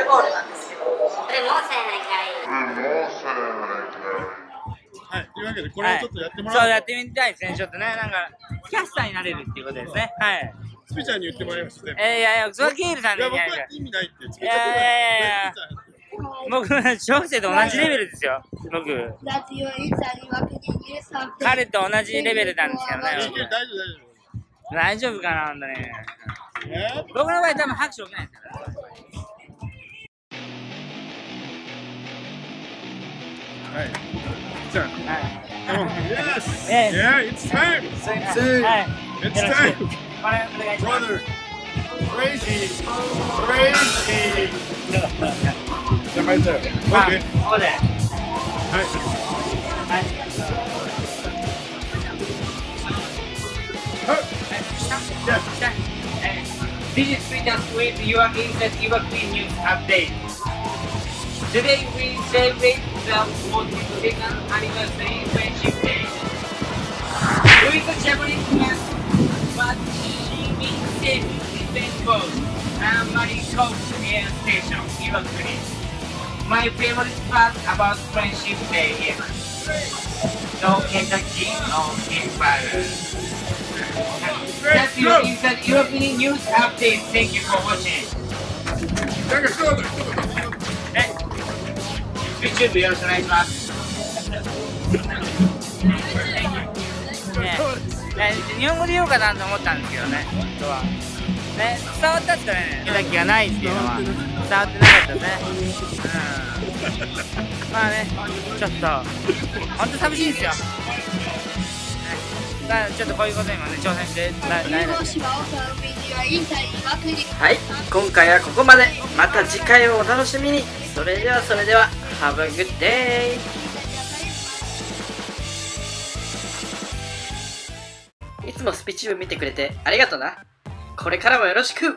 ルボールなんですけど。これもうせないかい。もうせないかい。はい、というわけで、これをちょっとやってもらう、はい、そう、やってみたいですね、ちょっとね、なんか、キャスターになれるっていうことですね。はい。スピちゃんに言ってもらいました、ね。えー、いやいや、それはケールさんでいや、僕は意味ないって、スピちゃん。いやいやいや。僕、小生と同じレベルですよ、僕。彼と同じレベルなんですけどね。大丈夫かな、ほんとに。僕の場合、多分拍手起きないですから。Alright. Come on. Yes. yes. Yeah, it's time. It's time. It's time. Brother. Crazy. Crazy. Step right there. Okay. All that. This is Freedom Sweet, you are in the Diva Queen News Update. Today we celebrate the 42nd anniversary friendship day. The Japanese man, but she means safe defense boat and Marine Corps Air Station, Iwakuni. My favorite part about friendship day is no Kentucky, no Empire. That's your insert European news update. Thank you for watching. YouTube よろしくお願いします。ねえ日本語で言おうかなと思ったんですけどね、本当は。ね、伝わったっすかね、だけがないっていうのは、伝わってなかったね。うん。まあね、ちょっと、本当寂しいんですよ。ね、まあちょっとこういうことにもね、挑戦してな、ない。はい今回はここまでまた次回をお楽しみにそれではそれでは Have a good day! いつもスピチューブ見てくれてありがとな。これからもよろしく。